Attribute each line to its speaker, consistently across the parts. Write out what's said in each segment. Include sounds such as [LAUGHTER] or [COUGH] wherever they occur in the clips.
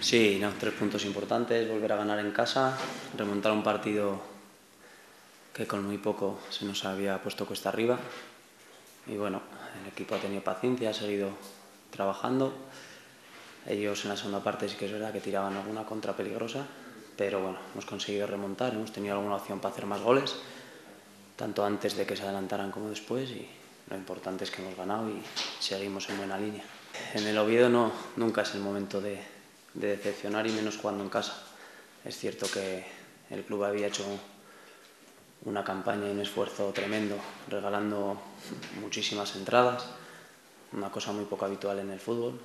Speaker 1: Sí, no, tres puntos importantes, volver a ganar en casa, remontar un partido que con muy poco se nos había puesto cuesta arriba. Y bueno, el equipo ha tenido paciencia, ha seguido trabajando. Ellos en la segunda parte sí que es verdad que tiraban alguna contra peligrosa, pero bueno, hemos conseguido remontar, hemos tenido alguna opción para hacer más goles, tanto antes de que se adelantaran como después, y lo importante es que hemos ganado y seguimos en buena línea. En el Oviedo no, nunca es el momento de, de decepcionar y menos jugando en casa. Es cierto que el club había hecho una campaña y un esfuerzo tremendo, regalando muchísimas entradas, una cosa muy poco habitual en el fútbol,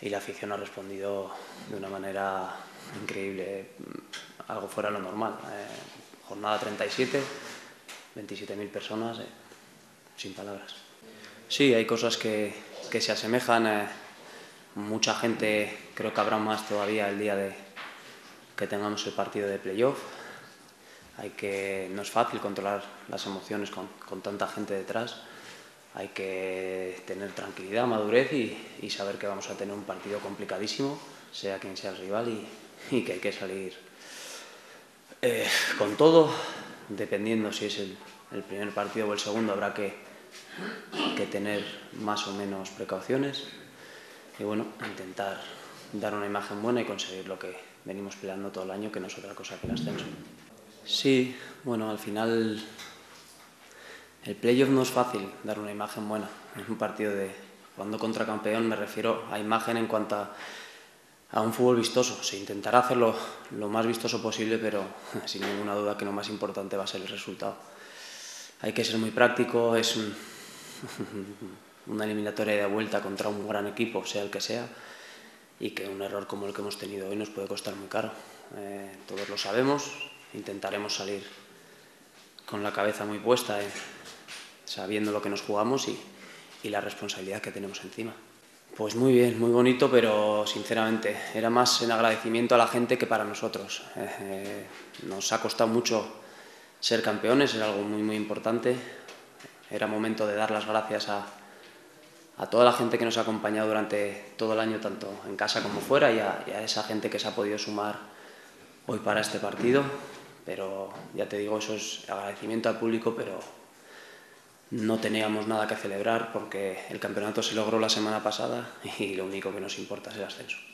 Speaker 1: y la afición ha respondido de una manera increíble, algo fuera de lo normal. Eh, jornada 37, 27.000 personas, eh, sin palabras. Sí, hay cosas que, que se asemejan. Eh, mucha gente, creo que habrá más todavía el día de que tengamos el partido de playoff. Hay que, no es fácil controlar las emociones con, con tanta gente detrás. Hay que tener tranquilidad, madurez y, saber que vamos a tener un partido complicadísimo, sea quien sea el rival, y, y que hay que salir eh, con todo, dependiendo si es el, el, primer partido o el segundo, habrá que, que tener más o menos precauciones y bueno, intentar dar una imagen buena y conseguir lo que venimos peleando todo el año, que no es otra cosa que el ascenso. Sí, bueno, al final el playoff no es fácil dar una imagen buena en un partido de cuando contra campeón me refiero a imagen en cuanto a, a un fútbol vistoso. Se intentará hacerlo lo más vistoso posible, pero [LAUGHS] sin ninguna duda que lo más importante va a ser el resultado. Hay que ser muy práctico, es un, [LAUGHS] una eliminatoria de vuelta contra un gran equipo, sea el que sea, y que un error como el que hemos tenido hoy nos puede costar muy caro. Eh, todos lo sabemos, intentaremos salir con la cabeza muy puesta, eh, sabiendo lo que nos jugamos y, y la responsabilidad que tenemos encima. Pues muy bien, muy bonito, pero sinceramente era más en agradecimiento a la gente que para nosotros. Eh, nos ha costado mucho ser campeones, era algo muy muy importante. Era momento de dar las gracias a, a toda la gente que nos ha acompañado durante todo el año, tanto en casa como fuera, y a, esa gente que se ha podido sumar hoy para este partido. Pero ya te digo, eso es agradecimiento al público, pero no teníamos nada que celebrar porque el campeonato se logró la semana pasada y lo único que nos importa es el ascenso.